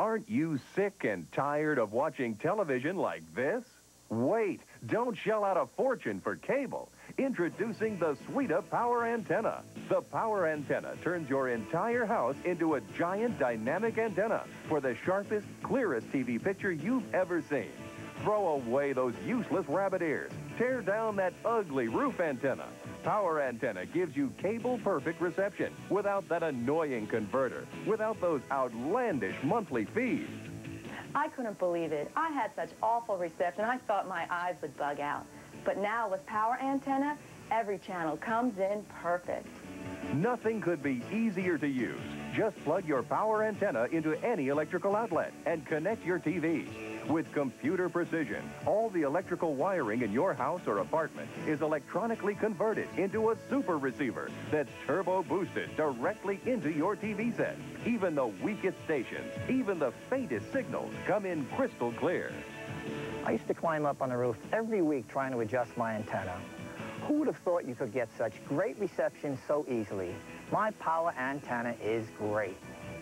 Aren't you sick and tired of watching television like this? Wait, don't shell out a fortune for cable. Introducing the SWEDA Power Antenna. The Power Antenna turns your entire house into a giant dynamic antenna for the sharpest, clearest TV picture you've ever seen. Throw away those useless rabbit ears. Tear down that ugly roof antenna. Power Antenna gives you cable-perfect reception without that annoying converter, without those outlandish monthly fees. I couldn't believe it. I had such awful reception, I thought my eyes would bug out. But now with Power Antenna, every channel comes in perfect. Nothing could be easier to use. Just plug your power antenna into any electrical outlet and connect your TV. With computer precision, all the electrical wiring in your house or apartment is electronically converted into a super receiver that's turbo boosted directly into your TV set. Even the weakest stations, even the faintest signals come in crystal clear. I used to climb up on the roof every week trying to adjust my antenna. Who would have thought you could get such great reception so easily? My power antenna is great.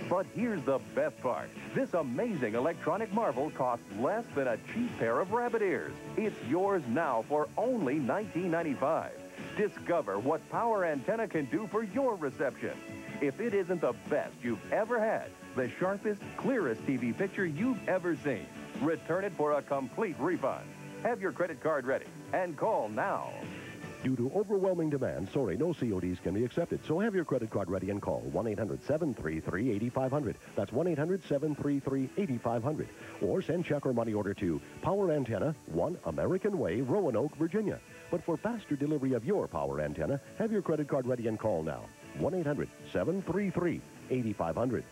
But here's the best part. This amazing electronic marvel costs less than a cheap pair of rabbit ears. It's yours now for only $19.95. Discover what Power Antenna can do for your reception. If it isn't the best you've ever had, the sharpest, clearest TV picture you've ever seen, return it for a complete refund. Have your credit card ready and call now. Due to overwhelming demand, sorry, no CODs can be accepted. So have your credit card ready and call 1-800-733-8500. That's 1-800-733-8500. Or send check or money order to Power Antenna, 1 American Way, Roanoke, Virginia. But for faster delivery of your power antenna, have your credit card ready and call now. 1-800-733-8500.